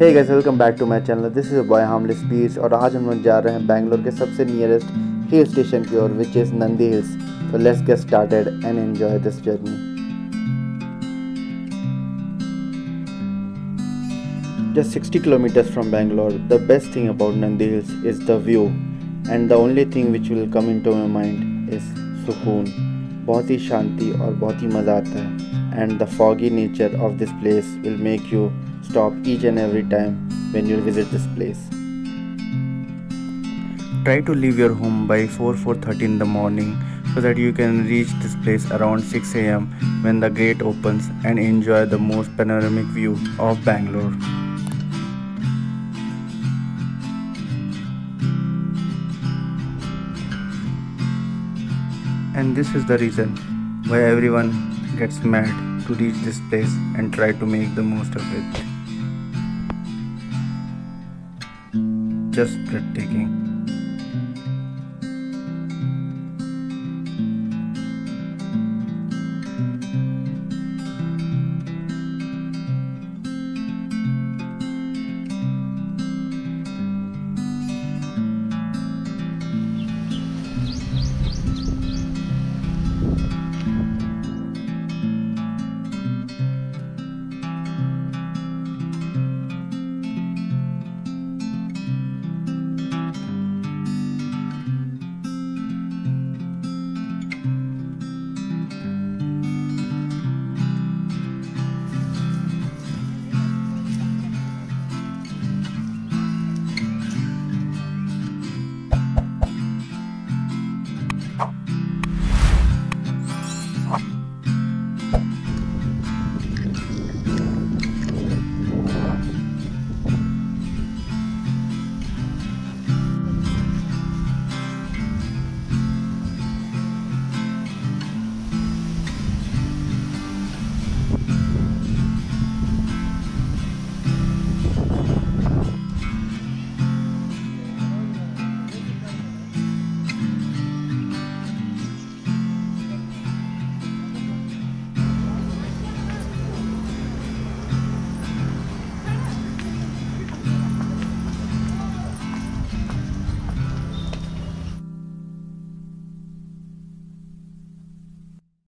Hey guys welcome back to my channel this is boy harmless beach और आज हम लोग जा रहे हैं बैंगलोर के सबसे नियरेस्ट हिल स्टेशन की ओर विच इज़ नंदी हिल्स तो let's get started and enjoy this journey Just 60 kilometers from Bangalore, the best thing about Nandi Hills is the view, and the only thing which will come into my mind is सुकून बहुत ही शांति और बहुत ही मज़ा आता है. And the foggy nature of this place will make you stop each and every time when you visit this place. Try to leave your home by 4 4:30 in the morning so that you can reach this place around 6 a.m. when the gate opens and enjoy the most panoramic view of Bangalore. And this is the reason why everyone gets mad to reach this place and try to make the most of it. Just breathtaking.